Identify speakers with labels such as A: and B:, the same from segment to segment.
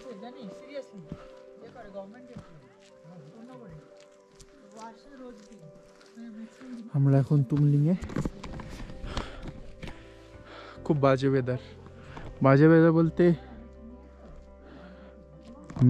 A: আছে, জানিস? সিরিয়াসলি এ করে
B: আমরা এখন তুমলিংয়ে। খুব বাজে ওয়েদার বাজে ওয়েদার বলতে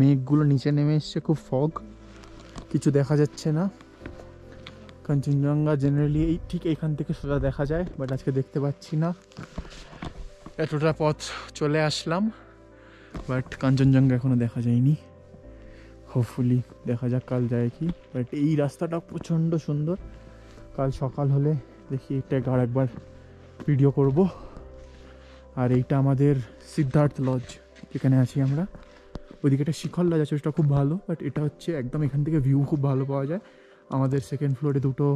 B: মেঘগুলো নিচে নেমে এসছে, খুব ফগ কিছু দেখা যাচ্ছে না। কাঞ্চনজঙ্ঘা জেনারেলি এই ঠিক এখান থেকে সোজা দেখা যায় বাট আজকে দেখতে পাচ্ছি না। এতটা পথ চলে আসলাম। বাট কাঞ্চনজঙ্ঘা এখনও দেখা যায়নি। হোপফুলি দেখা যাক, কাল যায় কি। বাট এই রাস্তাটা প্রচণ্ড সুন্দর। কাল সকাল হলে দেখি এটা আর একবার ভিডিও করব। আর এইটা আমাদের সিদ্ধার্থ লজ এখানে আছি আমরা। ওইদিকে একটা শিখর লজ আছে, ওটা খুব ভালো। বাট এটা হচ্ছে একদম এখান থেকে ভিউ খুব ভালো পাওয়া যায়। আমাদের সেকেন্ড ফ্লোরে দুটো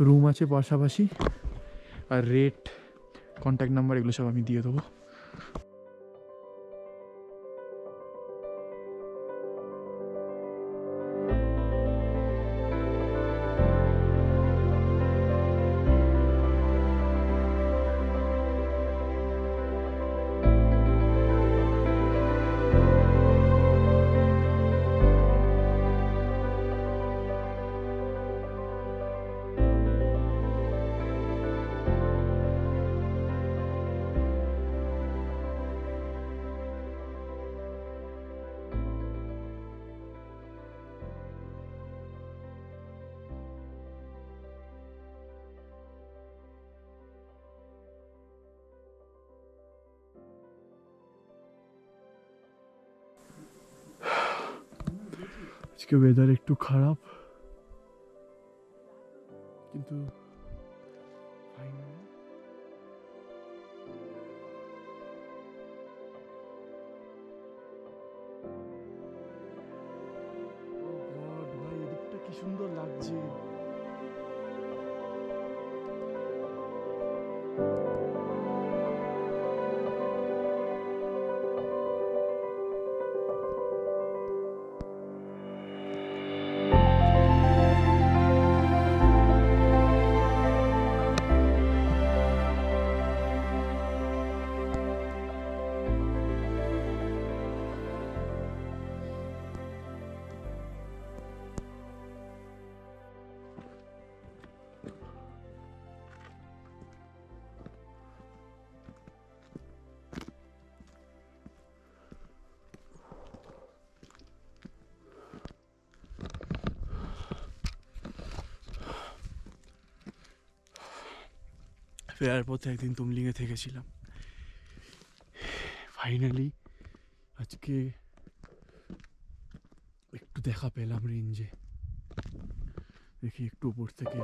B: রুম আছে পাশাপাশি। আর রেট কন্ট্যাক্ট নাম্বার এগুলো সব আমি দিয়ে দেবো। আজকে ওয়েদার একটু খারাপ। কিন্তু Oh কি সুন্দর লাগছে। ফেরার পথে একদিন তুমলিংয়ে থেকেছিলাম। ফাইনালি আজকে একটু দেখা পেলাম রেঞ্জে দেখি একটু উপর থেকে।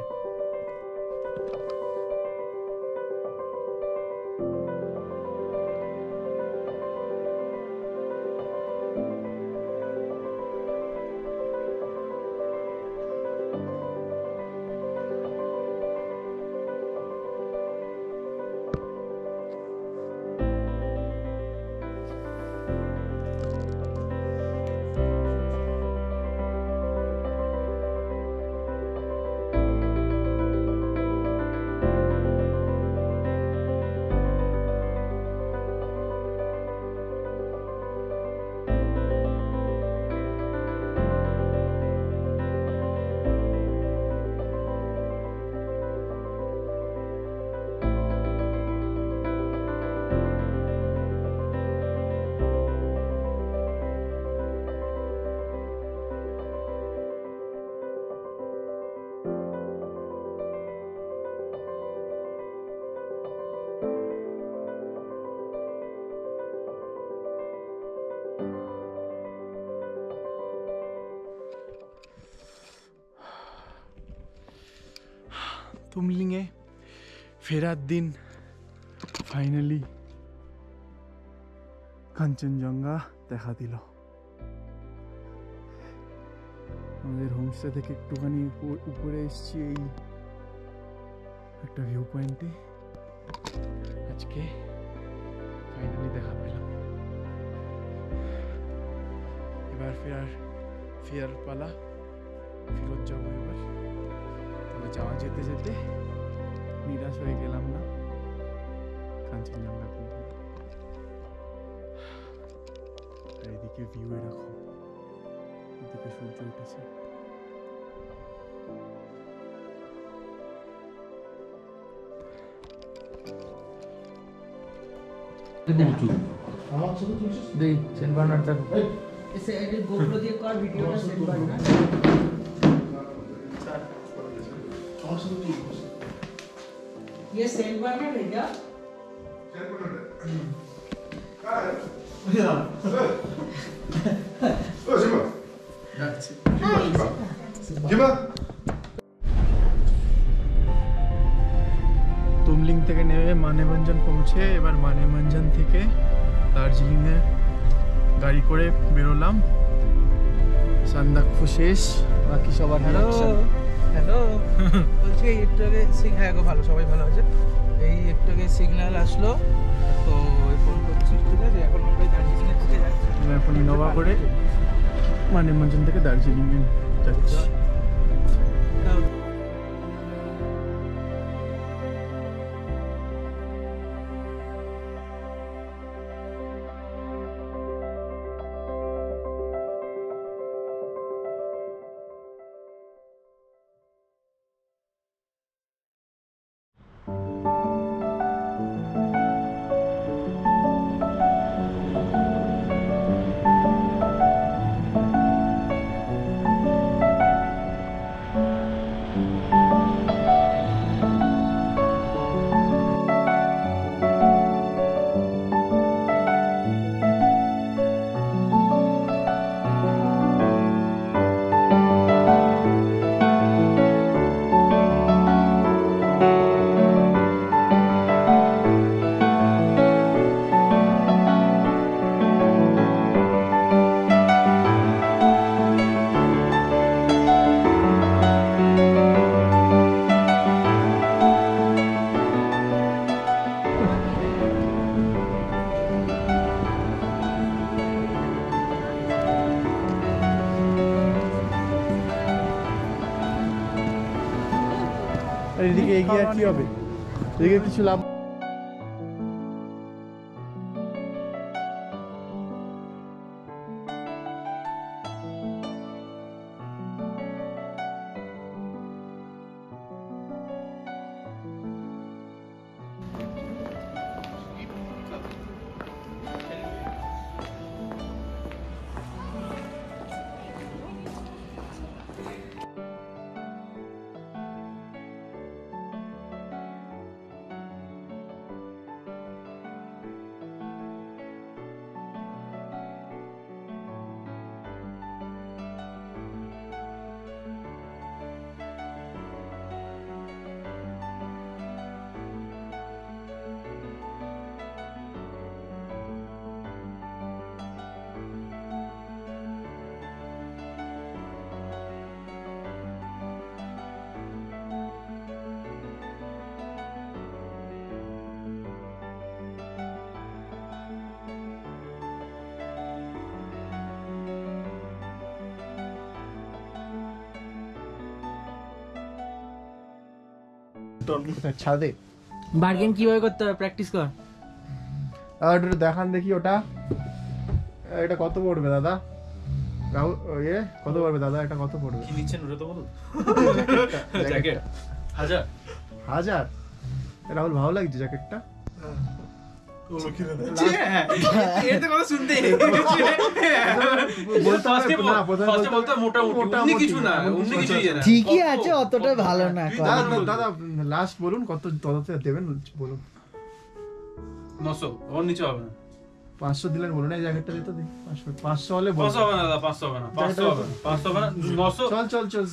B: তুমলিংয়ে ফেরার দিন। ফাইনালি কাঞ্চনজঙ্ঘা দেখা দিল। আমাদের হোমস্টে থেকে একটুখানি উপ- উপরে এসছি এই একটা ভিউ পয়েন্টে আজকে ফাইনালি দেখা পেলাম। এবার ফেরার ফেরার পালা। ফেরত যাব এবার। যাওয়া যেতে যেতে নিরাশ হয়ে গেলাম না। কাঞ্চনজঙ্ঘা আর এদিকে ভিউ এরকম এদিকে সূর্য উঠেছে।
C: দুই cent possible to
A: use. Yes, sale button is there. Sale button. Hi. Yeah. oh, Shiva. That's it. Shiva, Shiva. Shiva. Shiva.
B: Tumling থেকে নেমে মানেভঞ্জন পৌঁছে এবার মানেভঞ্জন থেকে দার্জিলিংয়ে গাড়ি করে বেরোলাম সান্দাকফু শেষ বাকি সবার
C: হ্যালো হ্যালো বলছি এই একটু আগে সিগ হ্যাঁ গো ভালো সবাই ভালো আছে। এই একটু আগে সিগন্যাল আসলো তো ফোন করছি ঠিক আছে? এখন আমরা দার্জিলিংয়ের দিকে যাচ্ছি।
B: এখন ইনোভা করে মানে মঞ্জন থেকে দার্জিলিংয়ে যাচ্ছি। এদিকে এগিয়ে আর কি হবে? এদিকে কিছু লাভ ছাদে
C: বার্গেন কীভাবে করতে হবে প্র্যাকটিস কর।
B: আর একটু দেখান দেখি ওটা। এটা কত পড়বে দাদা? রাহুল ইয়ে কত পড়বে দাদা? এটা কত পড়বে?
D: কি নিচ্ছেন ওটা তো বলুন। জ্যাকেট হাজার।
B: হাজার? রাহুল ভালো লাগছে জ্যাকেটটা
A: ঠিকই আছে অতটা ভালো না
B: দাদা দাদা লাস্ট বলুন কত দেবেন বলুন
D: নশো ওর নিচে হবে না
B: পাঁচশো দিলেন বলুন এই জ্যাকেটটা দিতে দিই পাঁচশো পাঁচশো হলে
D: পাঁচশো হবে না পাঁচশো হবে না পাঁচশো হবে না পাঁচশো হবে না নশো
B: চল চল চল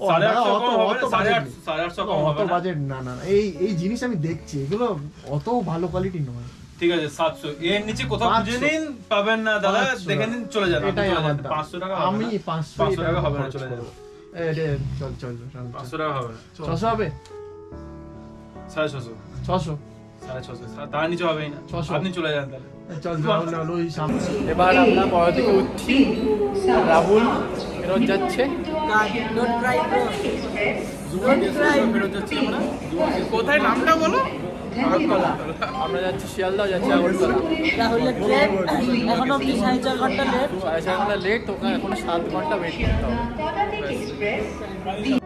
B: ও,
D: সাড়ে
B: দাদা,
D: আটশো
B: অত বাজেট
D: না
B: না, এই এই জিনিস আমি দেখছি এগুলো অত ভালো কোয়ালিটি নয়
D: ঠিক আছে সাতশো। এর নিচে কোথাও খুঁজে নিন পাবেন না দাদা দেখে নিন চলে যান।
B: এটাই আমার
D: যান।
B: দাম।
D: পাঁচশো টাকা
B: আমি
D: আমি
B: পাঁচশো
D: পাঁচশো টাকা হবে না চলে
B: যাব
D: যাব
B: চল চল চল চল, চল।
D: পাঁচশো টাকা হবে না
B: ছশো হবে?
D: সাড়ে ছশো।
B: ছশো।
D: সাড়ে ছশো। তার নিচে হবেই না।
B: ছশো।
D: আপনি চলে যান তাহলে।
B: এবার আমরা পরের দিকে উঠছি। রাহুল ফেরত যাচ্ছে।
C: কোথায়? নামটা বলো।
B: আমরা যাচ্ছি শিয়ালদা যাচ্ছি আগরতলা।
A: রাহুলের ট্রেন এখন অব্দি সাড়ে চার ঘণ্টা লেট
B: সাড়ে চার ঘণ্টা লেট ওখানে এখন সাত ঘণ্টা ওয়েট করতে হবে।
E: Express, the